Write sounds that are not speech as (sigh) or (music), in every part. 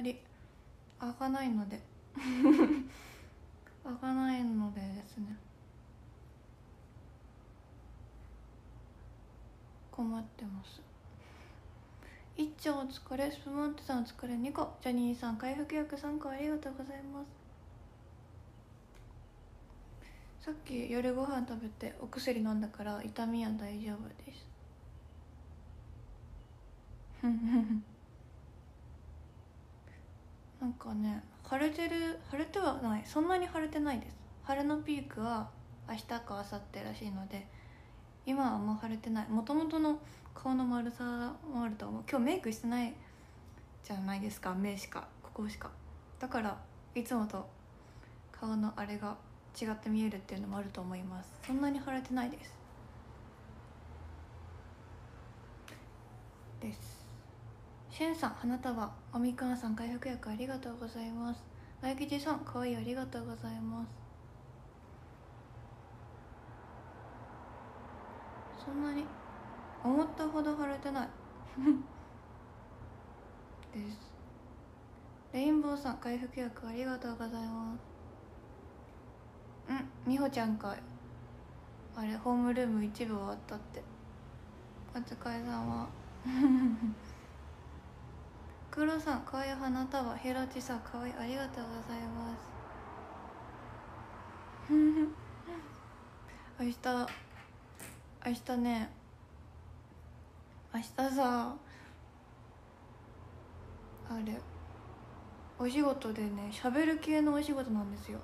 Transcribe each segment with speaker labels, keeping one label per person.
Speaker 1: り開かないので。(laughs) 開かないのでですね。困ってます。いっちゃんお疲れスプモンテさんお疲れ2個ジャニーさん回復薬3個ありがとうございます。さっき夜ご飯食べてお薬飲んだから痛みは大丈夫です。なんかね腫れてる腫れてはない。そんなに腫れてないです。腫れのピークは明日か明後日らしいので今はあんま腫れてない。もともとの顔の丸さもあると思う。今日メイクしてないじゃないですか。目しかここしか。だからいつもと顔のあれが違って見えるっていうのもあると思います。そんなに腫れてないです。です。しゅんさん花束おみかんさん回復薬ありがとうございます。あゆきじさんかわいいありがとうございます。そんなに思ったほど腫れてない。(laughs) です。レインボーさん回復薬ありがとうございます。うん美穂ちゃんかい。あれホームルーム一部終わったって。お疲れ様。(laughs) 黒さん。かわいい花束ひろちさんかわいい。ありがとうございます。(laughs) 明日明日ね明日さあれお仕事でね喋る系のお仕事なんですよ。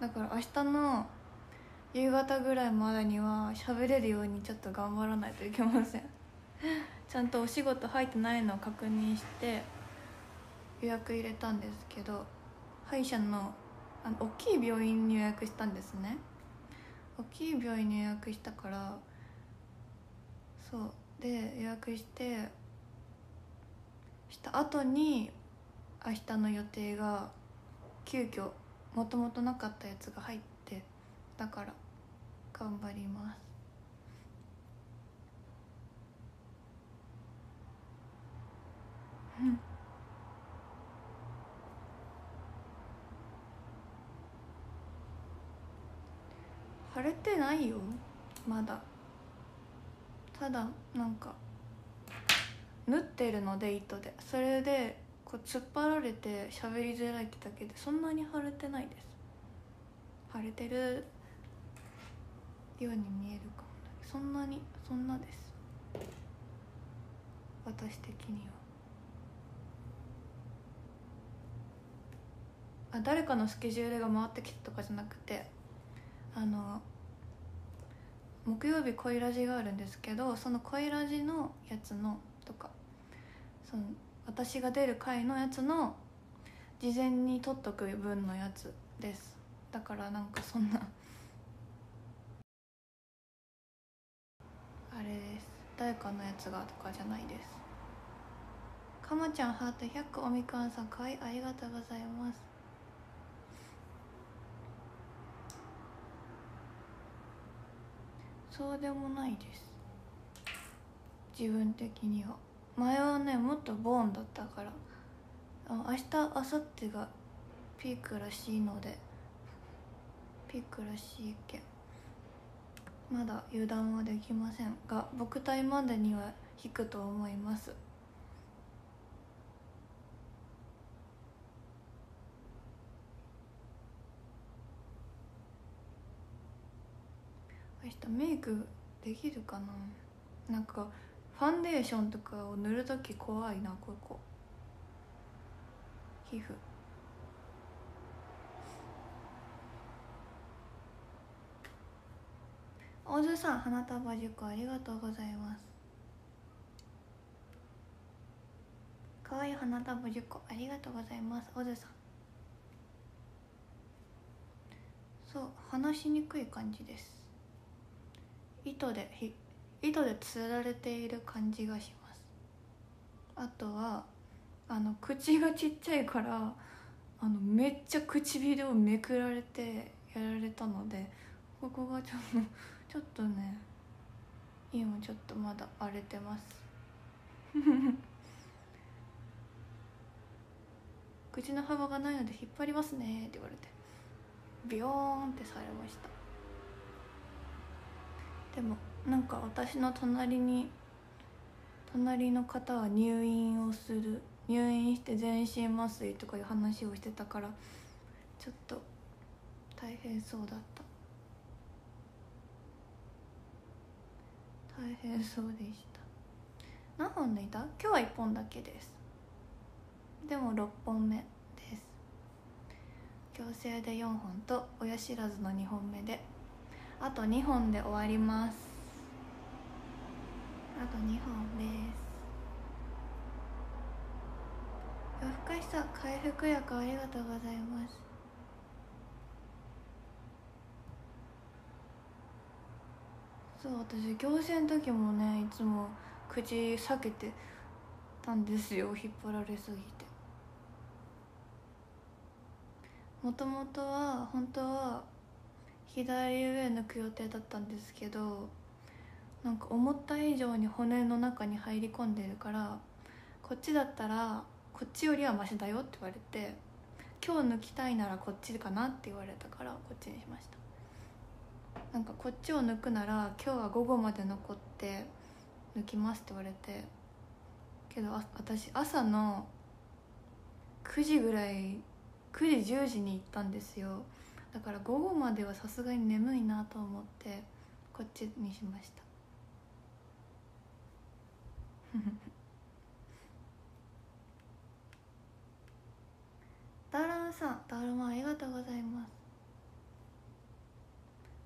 Speaker 1: だから明日の夕方ぐらいまでには喋れるようにちょっと頑張らないといけません。(laughs) ちゃんとお仕事入ってないのを確認して予約入れたんですけど歯医者のあの大きい病院に予約したんですね。大きい病院に予約したからそうで予約してした後に明日の予定が急遽もともとなかったやつが入ってだから頑張ります。うん。腫れてないよ。まだ。ただなんか縫ってるので糸で。それでこう突っ張られて喋りづらいってだけでそんなに腫れてないです。腫れてるように見えるかもそんなにそんなです。私的には。あ誰かのスケジュールが回ってきたとかじゃなくてあの木曜日恋ラジがあるんですけどその恋ラジのやつのとかその私が出る回のやつの事前に撮っとく分のやつです。だからなんかそんなあれです。誰かのやつがとかじゃないです。かまちゃんハート100個おみかんさんかわいいありがとうございます。そうでもないです。自分的には。前はねもっとボーンだったから。明日明後日がピークらしいので。ピークらしいけまだ油断はできませんが僕体までには引くと思います。明日メイクできるかな？なんかファンデーションとかを塗る時怖いなここ。皮膚。大津さん花束10個ありがとうございます。かわいい花束10個ありがとうございます。大津さん。そう話しにくい感じです。糸で糸でつられている感じがします。あとはあの口がちっちゃいからあのめっちゃ唇をめくられてやられたのでここがちょっと (laughs) ちょっとね今ちょっとまだ荒れてます。(laughs) 口の幅がないので引っ張りますね」って言われてビヨーンってされました。でもなんか私の隣に隣の方は入院をする入院して全身麻酔とかいう話をしてたからちょっと大変そうだった。大変そうでした。何本抜いた？今日は1本だけです。でも6本目です。矯正で4本と親知らずの2本目であと2本で終わります。あと2本です。夜更かしさ回復薬ありがとうございます。そう私矯正の時もねいつも口避けてたんですよ引っ張られすぎて。もともとは本当は左上抜く予定だったんですけどなんか思った以上に骨の中に入り込んでるからこっちだったらこっちよりはマシだよって言われて今日抜きたいならこっちかなって言われたからこっちにしました。なんかこっちを抜くなら今日は午後まで残って抜きますって言われてけど私朝の9時ぐらい9時10時に行ったんですよ。だから午後まではさすがに眠いなと思ってこっちにしました。ダーランさんダールマンありがとうございます。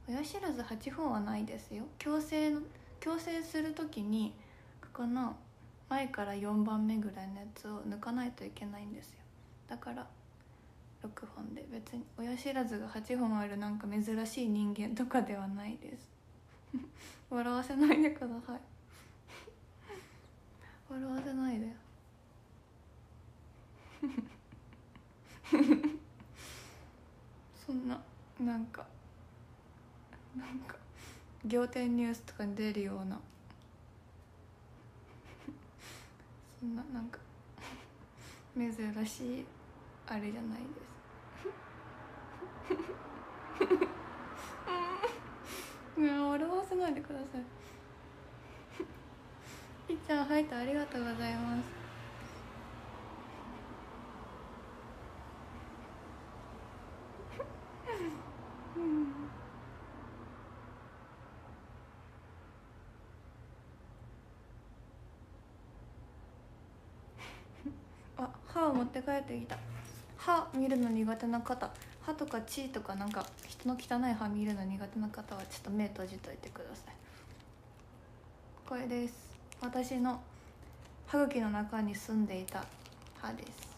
Speaker 1: 親知らず8本はないですよ。矯正の矯正する時にここの前から4番目ぐらいのやつを抜かないといけないんですよ。だから6本で。別に親知らずが8本あるなんか珍しい人間とかではないです。(laughs) 笑わせないでください。(laughs) 笑わせないで。(laughs) そんななんかなんか仰天ニュースとかに出るような。そんななんか珍しいあれじゃないです。(laughs) いや笑わせないでください。いっちゃん入ったありがとうございます。あ歯を持って帰ってきた歯見るの苦手な方歯とか血とかなんか人の汚い歯見るの苦手な方はちょっと目閉じといてください。これです。私の歯茎の中に住んでいた歯です。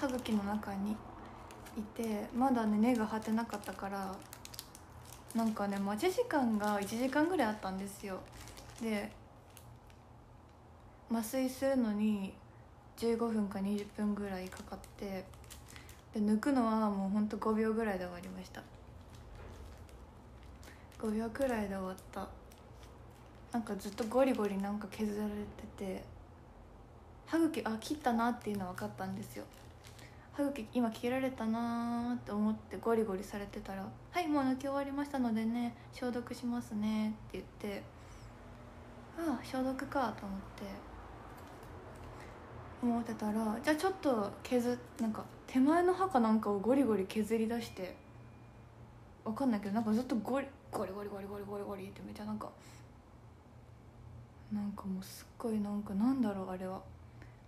Speaker 1: 歯茎の中にいてまだね根が張ってなかったからなんかね待ち時間が1時間ぐらいあったんですよ。で麻酔するのに15分か20分ぐらいかかってで抜くのはもうほんと5秒ぐらいで終わりました。5秒くらいで終わった。なんかずっとゴリゴリなんか削られてて歯茎あ切ったなっていうのは分かったんですよ。歯茎今切られたなーって思ってゴリゴリされてたら「はいもう抜き終わりましたのでね消毒しますね」って言ってああ消毒かと思って。思ってたらじゃあちょっと削なんか手前の歯かなんかをゴリゴリ削り出してわかんないけどなんかずっとゴリゴリゴリゴリゴリゴリゴリってめっちゃなんかなんかもうすっごいなんかなんだろうあれは。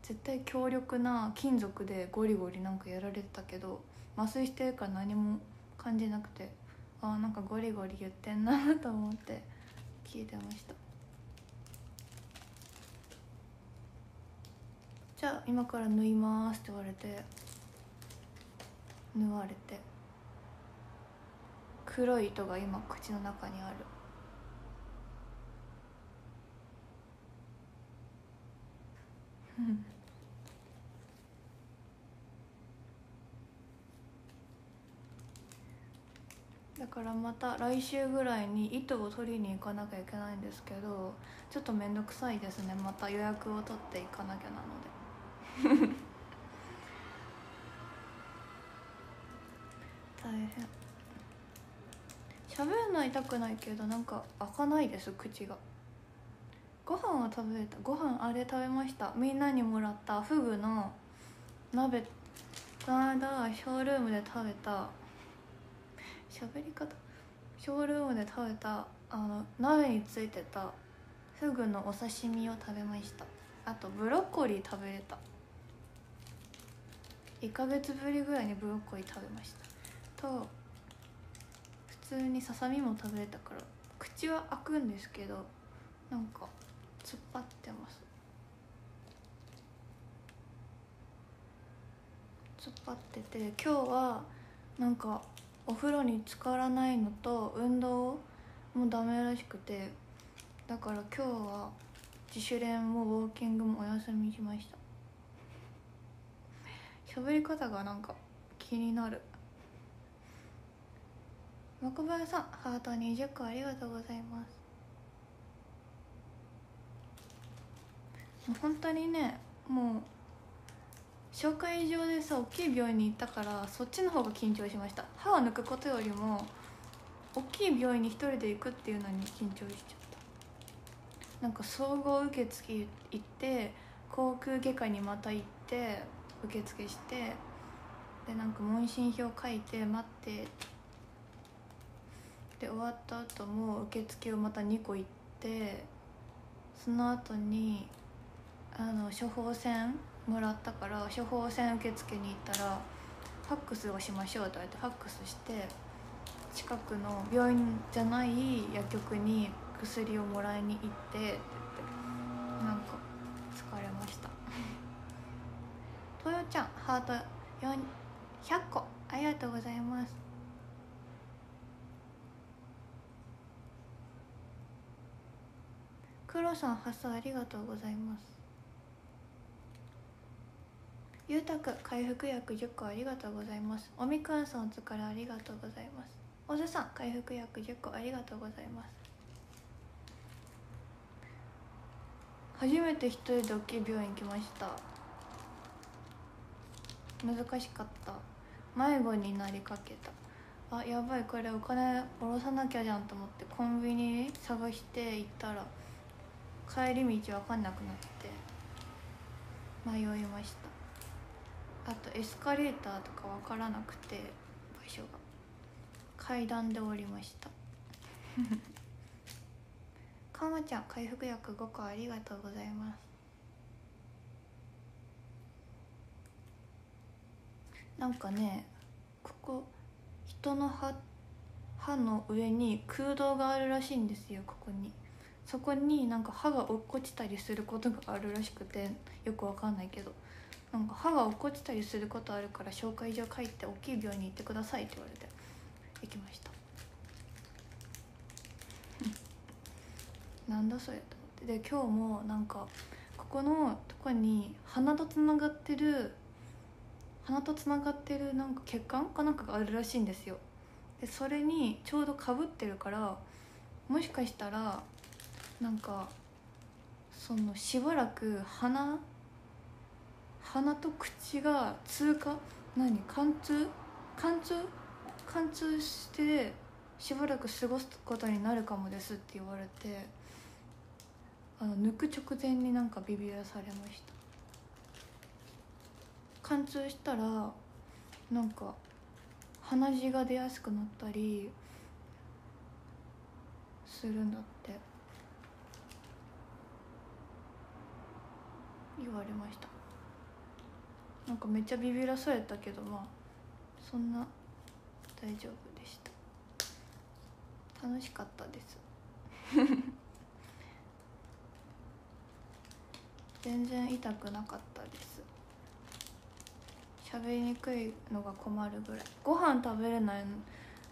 Speaker 1: 絶対強力な金属でゴリゴリなんかやられてたけど麻酔してるから何も感じなくてああんかゴリゴリ言ってんなと思って聞いてました。じゃあ今から縫いますって言われて縫われて黒い糸が今口の中にある。(laughs) だからまた来週ぐらいに糸を取りに行かなきゃいけないんですけどちょっと面倒くさいですね。また予約を取っていかなきゃなので。(laughs) 大変。喋るのは痛くないけどなんか開かないです口が。ご飯は食べれた。ご飯あれ食べました。みんなにもらった。フグの鍋。この間ショールームで食べた。喋り方。ショールームで食べた。あの鍋についてた。フグのお刺身を食べました。あとブロッコリー食べれた。1ヶ月ぶりぐらいにブロッコリー食べました。と普通にささみも食べれたから口は開くんですけどなんか突っ張ってます。突っ張ってて今日はなんかお風呂に浸からないのと運動もダメらしくてだから今日は自主練もウォーキングもお休みしました。喋り方がなんか気になる。若林さんハート20個ありがとうございます。もう本当にねもう紹介状でさ大きい病院に行ったからそっちの方が緊張しました。歯を抜くことよりも大きい病院に一人で行くっていうのに緊張しちゃった。なんか総合受付行って航空外科にまた行って受付してでなんか問診票書いて待って。で終わった後も受付をまた2個行ってその後にあの処方箋もらったから処方箋受付に行ったら「ファックスをしましょう」と言われてファックスして近くの病院じゃない薬局に薬をもらいに行ってって言ってなんか疲れましたちゃんハート100個ありがとうございます。黒さん発送ありがとうございます。ゆうたく回復薬10個ありがとうございます。おみくんさんお疲れありがとうございます。おずさん回復薬10個ありがとうございます。初めて一人で大きい病院来ました。難しかった。迷子になりかけた。あやばいこれお金下ろさなきゃじゃんと思ってコンビニ探して行ったら帰り道分かんなくなって迷いました。あとエスカレーターとか分からなくて場所が。階段で降りました。(laughs) かまちゃん回復薬5個ありがとうございますなんかねここ人の歯歯の上に空洞があるらしいんですよここに。そこになんか歯が落っこちたりすることがあるらしくてよくわかんないけど。なんか歯が落っこちたりすることあるから紹介状書いて大きい病院に行ってくださいって言われて行きました。(laughs) なんだそれと思って。で今日もなんかここのとこに鼻とつながってる鼻とつながってるなんか血管かなんかがあるらしいんですよ。でそれにちょうどかぶってるからもしかしたらなんかそのしばらく鼻鼻と口が通過何貫通貫通貫通してしばらく過ごすことになるかもですって言われてあの抜く直前になんかビビらされました。貫通したらなんか鼻血が出やすくなったりするんだって。言われました。なんかめっちゃビビらされたけどまあそんな大丈夫でした。楽しかったです。(laughs) 全然痛くなかったです喋りにくいのが困るぐらい。ご飯食べれないの。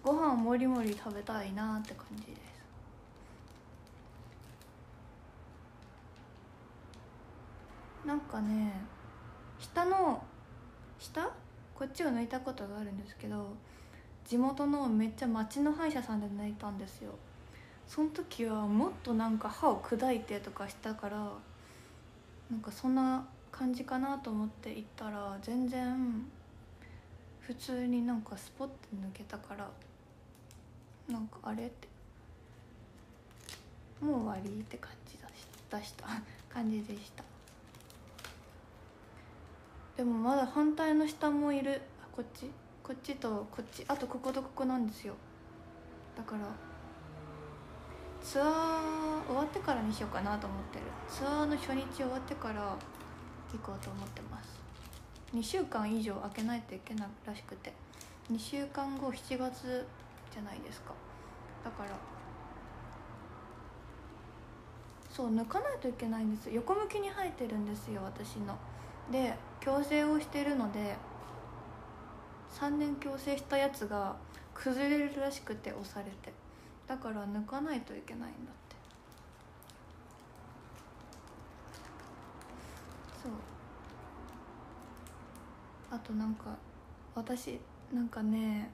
Speaker 1: ご飯もりもり食べたいなって感じです。なんかね下の下？こっちを抜いたことがあるんですけど地元のめっちゃ町の歯医者さんで抜いたんですよ。その時はもっとなんか歯を砕いてとかしたからなんかそんな感じかなと思って行ったら全然普通になんかスポッて抜けたからなんかあれって。もう終わりって感じだし出した感じでした。でもまだ反対の下もいる。こっち。こっちとこっち。あとこことここなんですよ。だからツアー終わってからにしようかなと思ってる。ツアーの初日終わってから行こうと思ってます。2週間以上空けないといけないらしくて。2週間後7月じゃないですか。だからそう抜かないといけないんです。横向きに生えてるんですよ私の。で矯正をしてるので3年矯正したやつが崩れるらしくて押されて。だから抜かないといけないんだってそう。あとなんか私なんかね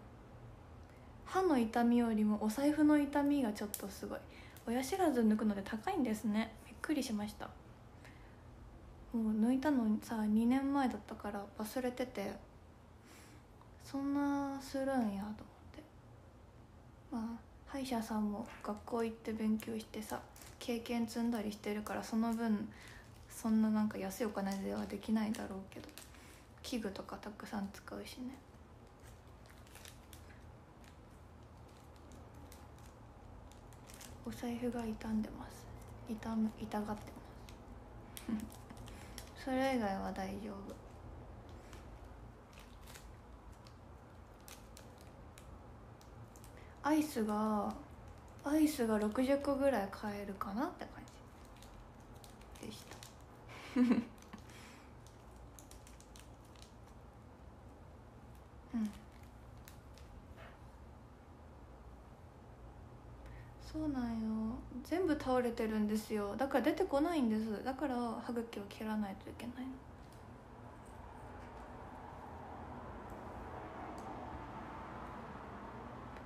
Speaker 1: 歯の痛みよりもお財布の痛みがちょっとすごい。親知らず抜くので高いんですね。びっくりしました。もう抜いたのさ2年前だったから忘れてて。そんなするんやと思って。まあ歯医者さんも学校行って勉強してさ経験積んだりしてるからその分そんななんか安いお金ではできないだろうけど器具とかたくさん使うしね。お財布が傷んでます。痛む痛がってます。(laughs) それ以外は大丈夫。アイスがアイスが60個ぐらい買えるかなって感じ。うん。そうなんよ。全部倒れてるんですよ。だから出てこないんです。だから歯茎を切らないといけないの。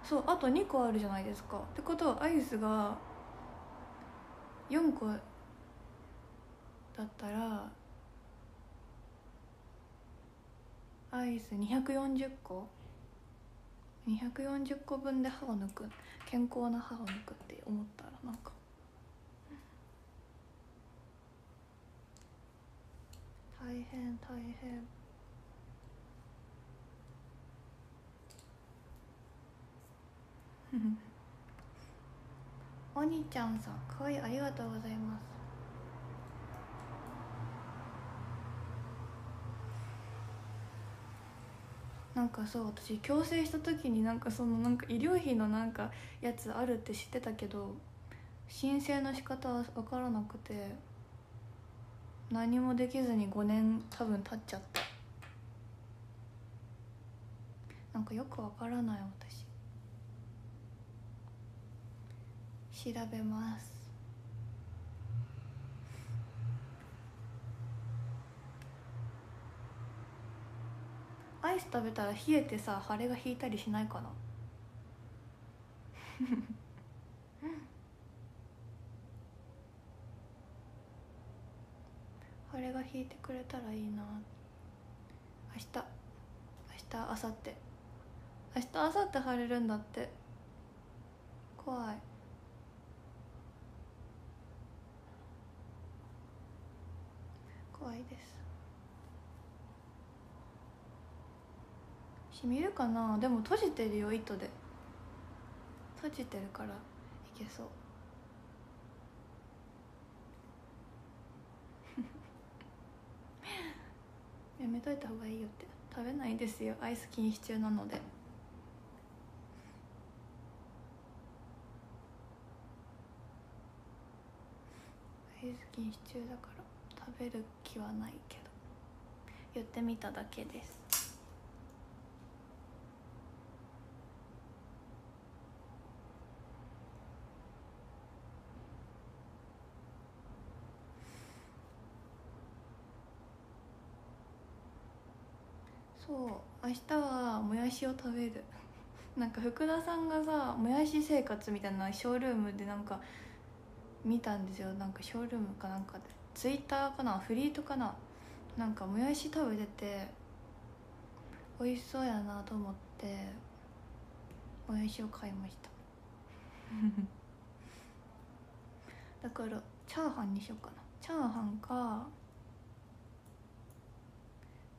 Speaker 1: そうあと2個あるじゃないですか。ってことはアイスが4個だったらアイス240個240個分で歯を抜く健康な歯を抜くって思ったらなんか。大変大変。お兄ちゃんさんかわいいありがとうございます。なんかそう私矯正した時になんかそのなんか医療費のなんかやつあるって知ってたけど申請の仕方は分からなくて何もできずに5年多分経っちゃった。なんかよく分からない私。調べます。アイス食べたら冷えてさ腫れが引いたりしないかな？(laughs) 腫れが引いてくれたらいいな。明日明日明後日。明日明後日腫れるんだって。怖い。怖いです。しみるかな？でも閉じてるよ糸で。閉じてるからいけそう。(laughs) やめといた方がいいよって。食べないですよ。アイス禁止中なので。アイス禁止中だから食べる気はないけど。言ってみただけです。そう明日はもやしを食べる。(laughs) なんか福田さんがさもやし生活みたいなショールームでなんか見たんですよ。なんかショールームかなんかで。ツイッターかな？フリートかな？なんかもやし食べてて美味しそうやなと思ってもやしを買いました。(laughs) だからチャーハンにしようかな。チャーハンか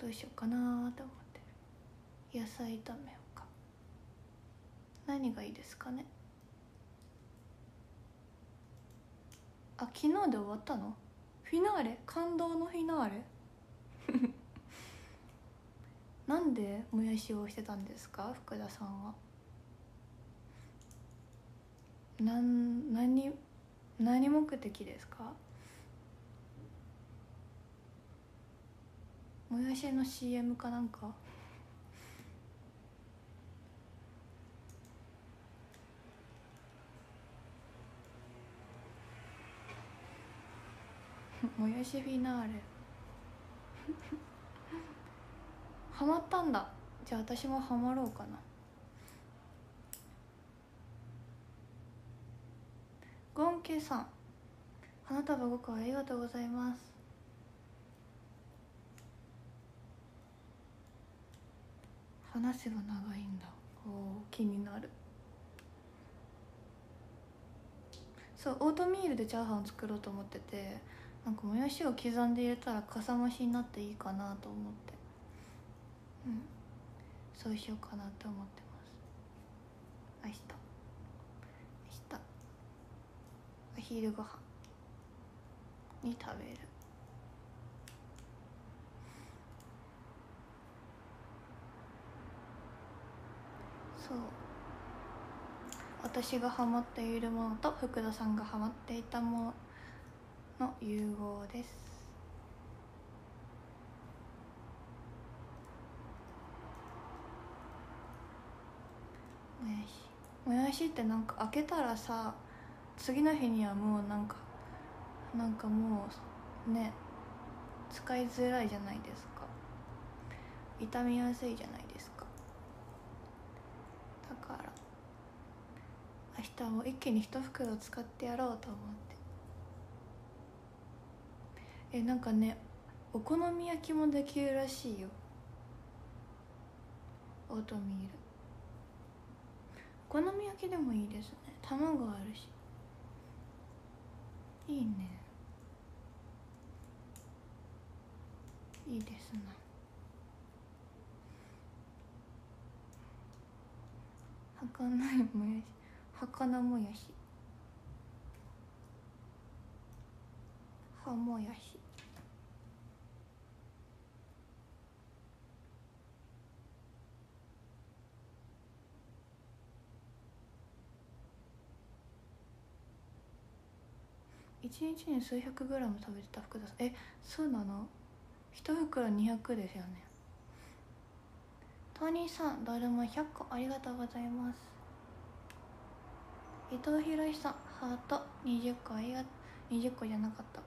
Speaker 1: どうしようかなと思ってる。野菜炒めようか。何がいいですかね。あ昨日で終わったの？フィナーレ？感動のフィナーレ？(laughs) なんでもやしをしてたんですか？福田さんは。なん何何目的ですか？もやしの CM かなんか。(laughs) もやしフィナーレ。(laughs) ハマったんだ。じゃあ私もハマろうかな。ゴンケさん。花束5個ありがとうございます。話せば長いんだ。お気になる。そうオートミールでチャーハンを作ろうと思っててなんかもやしを刻んで入れたらかさ増しになっていいかなと思って。うん。そうしようかなと思ってます。明日。明日。お昼ご飯に食べる。そう。私がハマっているものと福田さんがハマっていたものの融合です。もやし。ってなんか開けたらさ次の日にはもうなんかなんかもうね使いづらいじゃないですか。傷みやすいじゃないですかだから一気に一袋使ってやろうと思って。えなんかねお好み焼きもできるらしいよ。オートミール。お好み焼きでもいいですね。卵あるし。いいね。いいですな。儚いもやし。儚もやし。葉もやし。一日に数百グラム食べてた福田さん。えそうなの？一袋200ですよね。トニーさんだるま100個ありがとうございます。伊藤博さんハート20個ありが20個じゃなかった。いっ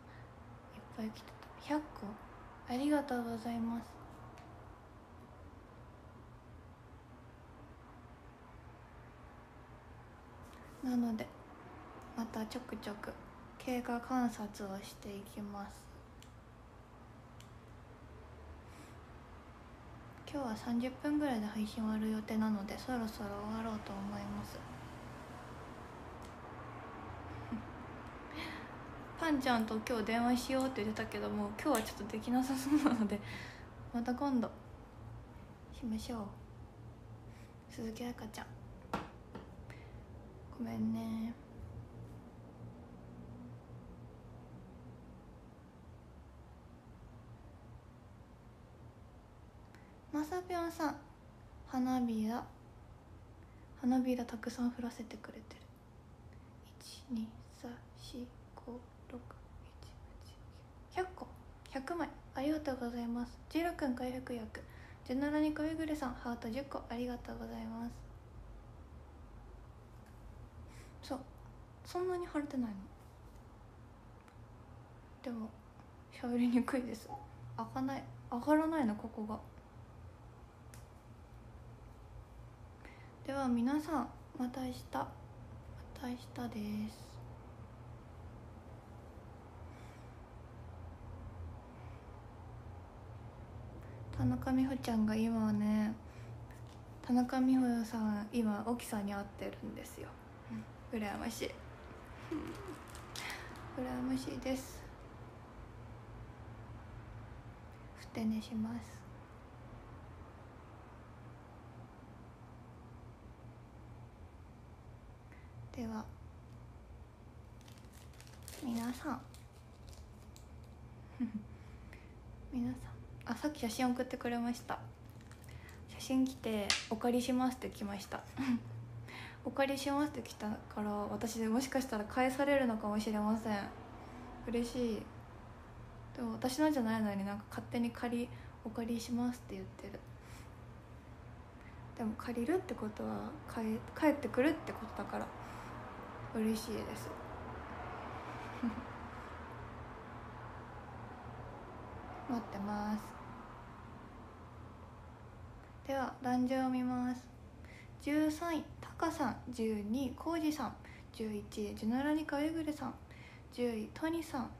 Speaker 1: ぱい来てた。100個。ありがとうございます。なのでまたちょくちょく経過観察をしていきます。今日は30分ぐらいで配信終わる予定なのでそろそろ終わろうと思います。パンちゃんと今日電話しようって言ってたけども今日はちょっとできなさそうなので (laughs) また今度。しましょう。鈴木彩香ちゃん。ごめんね。まさぴょんさん。花びら。花びらたくさん降らせてくれてる。100個。100枚。ありがとうございます。ジロくん回復薬。ジェナラニコイグルさん。ハート10個。ありがとうございます。そう。そんなに腫れてないの。でも喋りにくいです。開かない。上がらないのここが。では皆さんまた明日。また明日です。田中美穂ちゃんが今はね田中美穂さん今沖さんに会ってるんですよ。羨ましい。羨ましいです。ふて寝します。では皆さん。皆さん。(laughs) あさっき写真送ってくれました。写真来て「お借りします」って来ました。(laughs) お借りしますって来たから私もしかしたら返されるのかもしれません。嬉しい。でも私のじゃないのになんか勝手に借りお借りしますって言ってる。でも借りるってことは帰帰ってくるってことだから嬉しいです。(laughs) 待ってます。では壇上を見ます。13位タカさん。12位コウジさん。11位ジュナラニカウェグレさん。10位トニさん。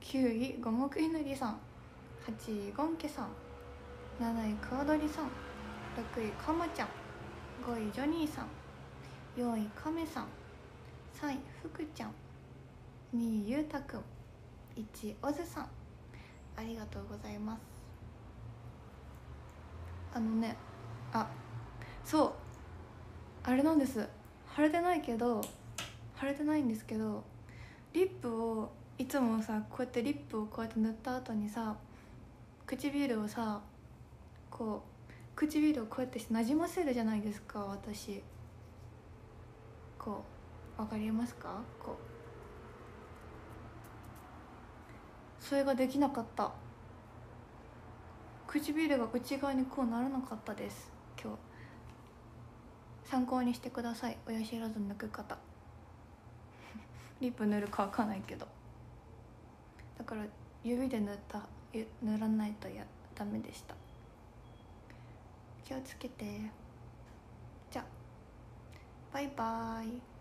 Speaker 1: 9位五目いぬりさん。8位ゴンケさん。7位クワドリさん。6位カマちゃん。5位ジョニーさん。4位カメさん。3位福ちゃん。2位ゆうたくん1位オズさん。ありがとうございます。あのねあそう。あれなんです。腫れてないけど腫れてないんですけどリップをいつもさこうやってリップをこうやって塗った後にさ唇をさこう唇をこうやってなじませるじゃないですか私。こうわかりますか？こう。それができなかった。唇が内側にこうならなかったです。今日。参考にしてください。親知らず抜く方。(laughs) リップ塗るかわかんないけど。だから指で塗った塗らないとやダメでした。気をつけて。じゃあバイバーイ。